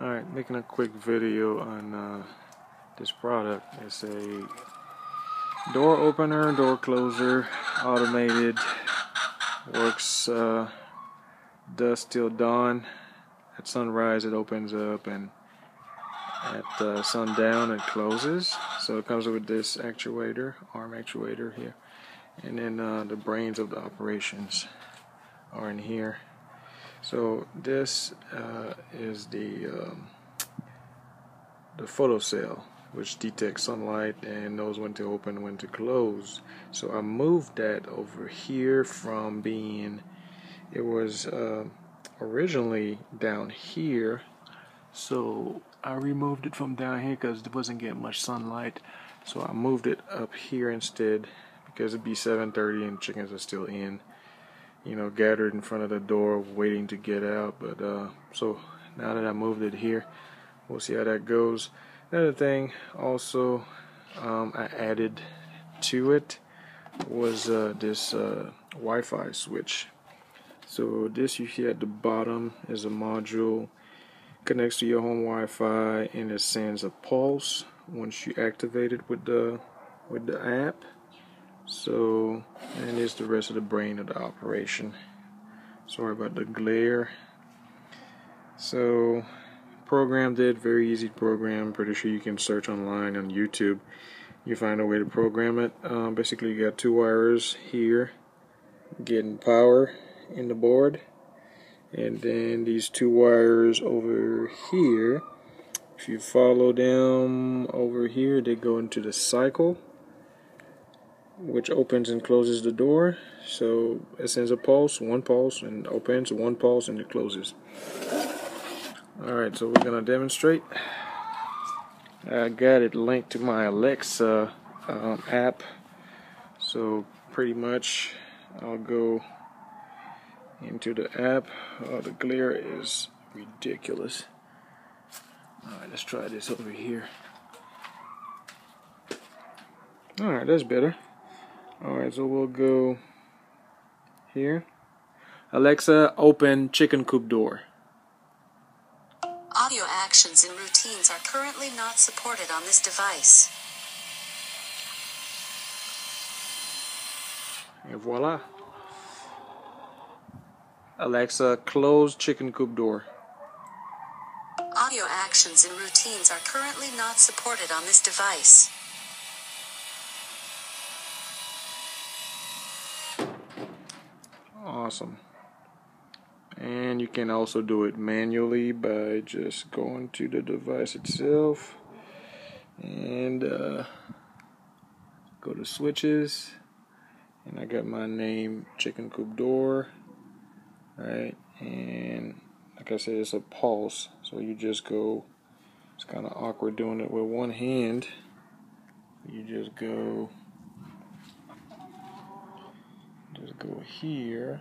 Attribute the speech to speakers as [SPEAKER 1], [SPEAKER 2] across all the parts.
[SPEAKER 1] Alright, making a quick video on uh, this product. It's a door opener, door closer, automated, works uh, dusk till dawn. At sunrise it opens up and at uh, sundown it closes. So it comes with this actuator, arm actuator here. And then uh, the brains of the operations are in here. So this uh, is the um, the photocell which detects sunlight and knows when to open when to close. So I moved that over here from being it was uh, originally down here. So I removed it from down here because it wasn't getting much sunlight. So I moved it up here instead because it'd be 7:30 and chickens are still in you know, gathered in front of the door waiting to get out. But uh, so now that I moved it here, we'll see how that goes. Another thing also um, I added to it was uh, this uh, Wi-Fi switch. So this you see at the bottom is a module connects to your home Wi-Fi and it sends a pulse once you activate it with the with the app. So, and it's the rest of the brain of the operation. Sorry about the glare. So, programmed it, very easy to program. Pretty sure you can search online on YouTube. You find a way to program it. Um, basically, you got two wires here getting power in the board, and then these two wires over here. If you follow them over here, they go into the cycle which opens and closes the door. So it sends a pulse, one pulse, and opens, one pulse, and it closes. Alright, so we're going to demonstrate. I got it linked to my Alexa um, app. So pretty much I'll go into the app. Oh, the glare is ridiculous. Alright, let's try this over here. Alright, that's better. Alright, so we'll go here. Alexa, open chicken coop door.
[SPEAKER 2] Audio actions and routines are currently not supported on this device.
[SPEAKER 1] And voila. Alexa, close chicken coop door.
[SPEAKER 2] Audio actions and routines are currently not supported on this device.
[SPEAKER 1] Awesome. And you can also do it manually by just going to the device itself and uh, go to switches. And I got my name chicken coop door right? And like I said it's a pulse. So you just go it's kind of awkward doing it with one hand. You just go just go here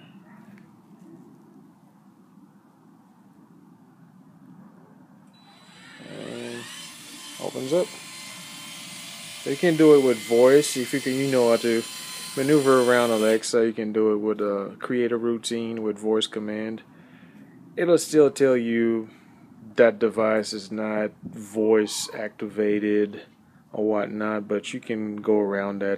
[SPEAKER 1] opens up. You can do it with voice. If you can, you know how to maneuver around Alexa. You can do it with a create a routine with voice command. It'll still tell you that device is not voice activated or whatnot, but you can go around that